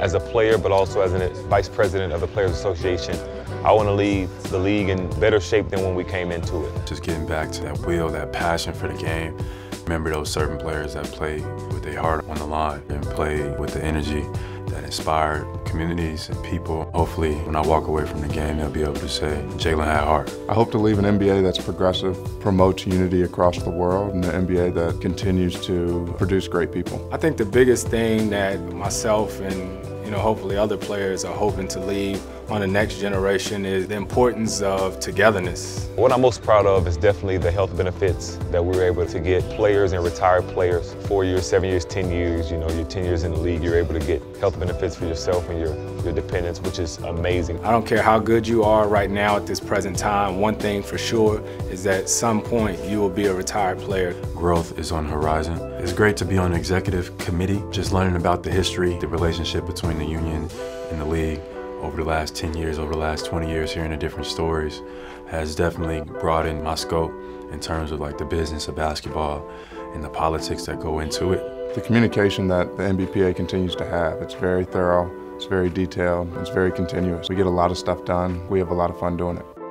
as a player, but also as a vice president of the Players Association. I want to leave the league in better shape than when we came into it. Just getting back to that will, that passion for the game. Remember those certain players that play with their heart on the line and play with the energy that inspired communities and people. Hopefully, when I walk away from the game, they'll be able to say, Jalen had heart. I hope to leave an NBA that's progressive, promotes unity across the world, and an NBA that continues to produce great people. I think the biggest thing that myself and you know, hopefully other players are hoping to leave on the next generation is the importance of togetherness. What I'm most proud of is definitely the health benefits that we were able to get players and retired players, four years, seven years, 10 years, you know, you're 10 years in the league, you're able to get health benefits for yourself and your, your dependents, which is amazing. I don't care how good you are right now at this present time, one thing for sure is that at some point you will be a retired player. Growth is on the horizon. It's great to be on an executive committee, just learning about the history, the relationship between the union and the league over the last 10 years, over the last 20 years, hearing the different stories has definitely broadened my scope in terms of like the business of basketball and the politics that go into it. The communication that the NBPA continues to have, it's very thorough, it's very detailed, it's very continuous. We get a lot of stuff done. We have a lot of fun doing it.